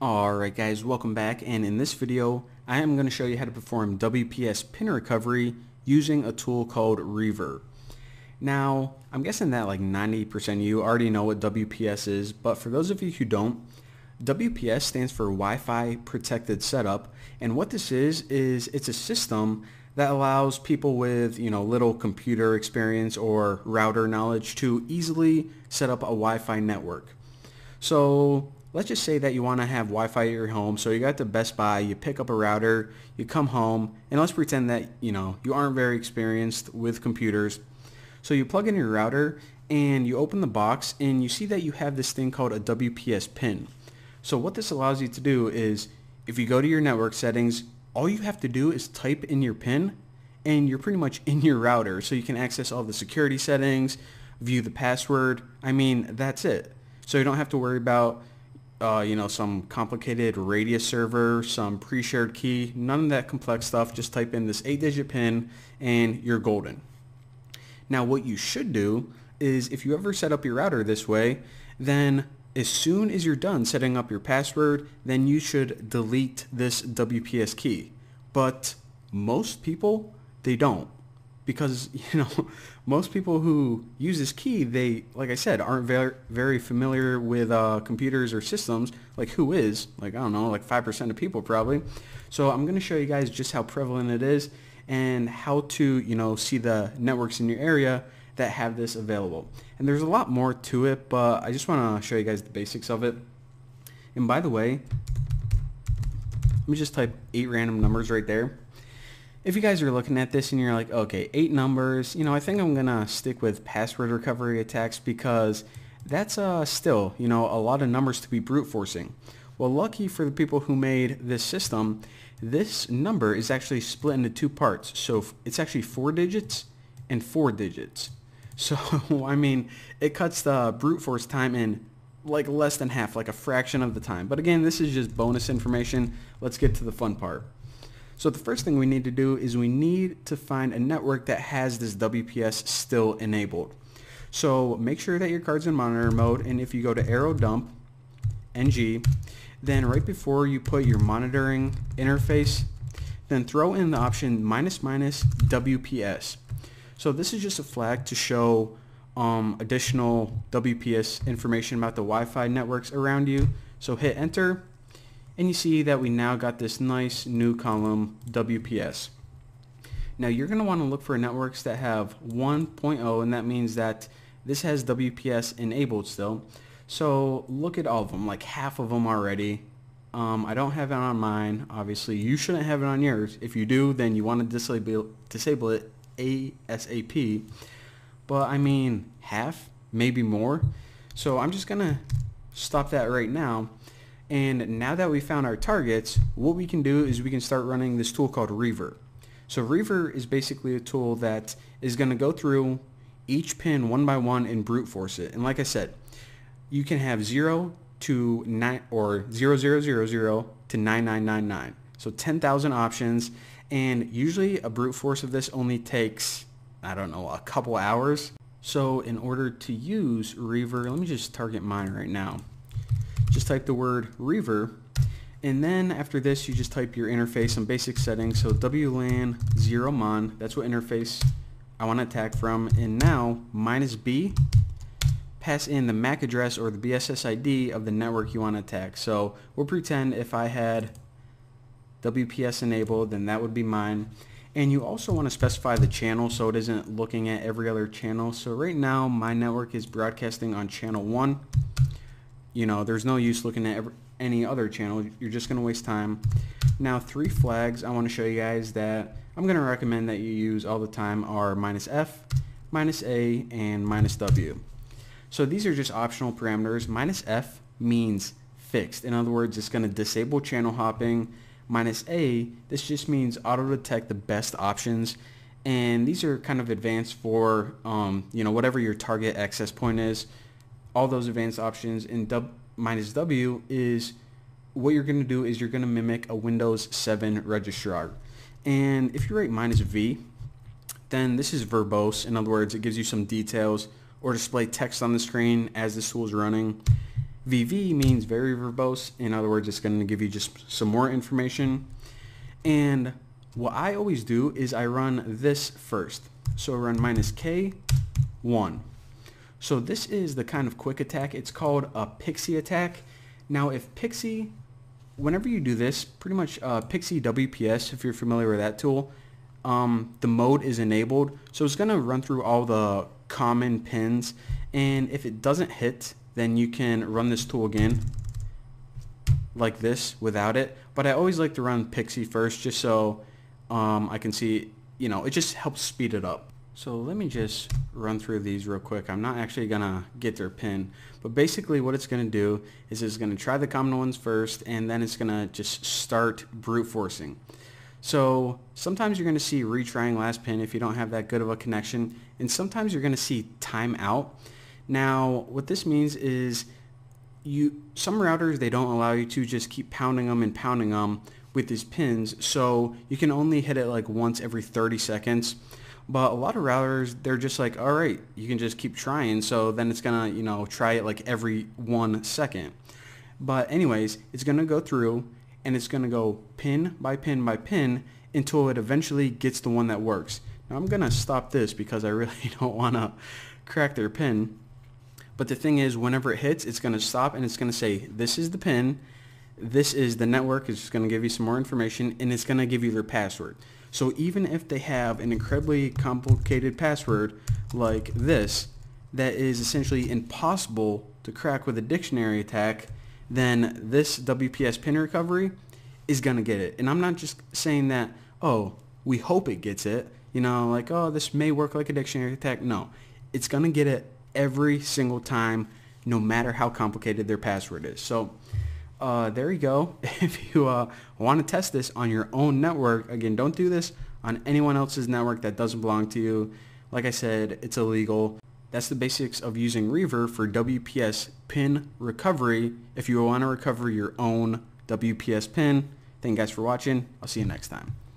Alright guys, welcome back and in this video I am going to show you how to perform WPS pin recovery using a tool called Reaver. Now, I'm guessing that like 90% of you already know what WPS is, but for those of you who don't, WPS stands for Wi-Fi Protected Setup and what this is, is it's a system that allows people with, you know, little computer experience or router knowledge to easily set up a Wi-Fi network. So let's just say that you want to have Wi-Fi at your home. So you got to Best Buy, you pick up a router, you come home, and let's pretend that, you know, you aren't very experienced with computers. So you plug in your router and you open the box and you see that you have this thing called a WPS pin. So what this allows you to do is if you go to your network settings, all you have to do is type in your pin and you're pretty much in your router. So you can access all the security settings, view the password. I mean, that's it. So you don't have to worry about uh, you know, some complicated radius server, some pre-shared key, none of that complex stuff. Just type in this 8-digit pin and you're golden. Now what you should do is if you ever set up your router this way, then as soon as you're done setting up your password, then you should delete this WPS key. But most people, they don't because you know most people who use this key they like I said aren't very very familiar with uh, computers or systems. Like who is? Like I don't know like 5% of people probably. So I'm gonna show you guys just how prevalent it is and how to you know see the networks in your area that have this available. And there's a lot more to it but I just want to show you guys the basics of it. And by the way let me just type eight random numbers right there if you guys are looking at this and you're like, okay, eight numbers, you know, I think I'm going to stick with password recovery attacks because that's uh, still, you know, a lot of numbers to be brute forcing. Well, lucky for the people who made this system, this number is actually split into two parts. So it's actually four digits and four digits. So, I mean, it cuts the brute force time in like less than half, like a fraction of the time. But again, this is just bonus information. Let's get to the fun part. So the first thing we need to do is we need to find a network that has this WPS still enabled. So make sure that your card's in monitor mode and if you go to arrow dump ng then right before you put your monitoring interface then throw in the option minus minus WPS. So this is just a flag to show um, additional WPS information about the Wi-Fi networks around you. So hit enter and you see that we now got this nice new column WPS. Now you're going to want to look for networks that have 1.0 and that means that this has WPS enabled still. So look at all of them, like half of them already. Um, I don't have it on mine, obviously. You shouldn't have it on yours. If you do, then you want to disable, disable it ASAP. But I mean, half, maybe more. So I'm just going to stop that right now. And now that we found our targets, what we can do is we can start running this tool called Reaver. So Reaver is basically a tool that is going to go through each pin one by one and brute force it. And like I said, you can have 0 to 9 or 0000 to 9999. So 10,000 options and usually a brute force of this only takes I don't know a couple hours. So in order to use Reaver, let me just target mine right now just type the word reverb and then after this you just type your interface and basic settings. So WLAN 0 mon that's what interface I want to attack from. And now minus B pass in the MAC address or the BSS ID of the network you want to attack. So we'll pretend if I had WPS enabled then that would be mine. And you also want to specify the channel so it isn't looking at every other channel. So right now my network is broadcasting on channel 1 you know, there's no use looking at every, any other channel. You're just going to waste time. Now, three flags I want to show you guys that I'm going to recommend that you use all the time are minus F, minus A, and minus W. So these are just optional parameters. Minus F means fixed. In other words, it's going to disable channel hopping. Minus A, this just means auto-detect the best options. And these are kind of advanced for, um, you know, whatever your target access point is all those advanced options in W minus W is what you're going to do is you're going to mimic a Windows 7 registrar. And if you write minus V, then this is verbose. In other words, it gives you some details or display text on the screen as this tool is running. VV means very verbose. In other words, it's going to give you just some more information. And what I always do is I run this first. So I run minus K, 1. So this is the kind of quick attack. It's called a Pixie attack. Now if Pixie, whenever you do this, pretty much uh, Pixie WPS, if you're familiar with that tool, um, the mode is enabled. So it's going to run through all the common pins. And if it doesn't hit, then you can run this tool again like this without it. But I always like to run Pixie first just so um, I can see, you know, it just helps speed it up. So let me just run through these real quick. I'm not actually going to get their pin, but basically what it's going to do is it's going to try the common ones first and then it's going to just start brute forcing. So sometimes you're going to see retrying last pin if you don't have that good of a connection and sometimes you're going to see timeout. Now what this means is you some routers they don't allow you to just keep pounding them and pounding them with these pins so you can only hit it like once every 30 seconds but a lot of routers, they're just like, all right, you can just keep trying. So then it's going to, you know, try it like every one second. But anyways, it's going to go through and it's going to go pin by pin by pin until it eventually gets the one that works. Now I'm going to stop this because I really don't want to crack their pin. But the thing is, whenever it hits, it's going to stop and it's going to say, this is the pin. This is the network. It's just going to give you some more information and it's going to give you their password. So even if they have an incredibly complicated password like this, that is essentially impossible to crack with a dictionary attack, then this WPS pin recovery is going to get it. And I'm not just saying that, oh, we hope it gets it, you know, like, oh, this may work like a dictionary attack. No, it's going to get it every single time, no matter how complicated their password is. So uh, there you go. If you uh, want to test this on your own network, again, don't do this on anyone else's network that doesn't belong to you. Like I said, it's illegal. That's the basics of using Reaver for WPS pin recovery if you want to recover your own WPS pin. Thank you guys for watching. I'll see you next time.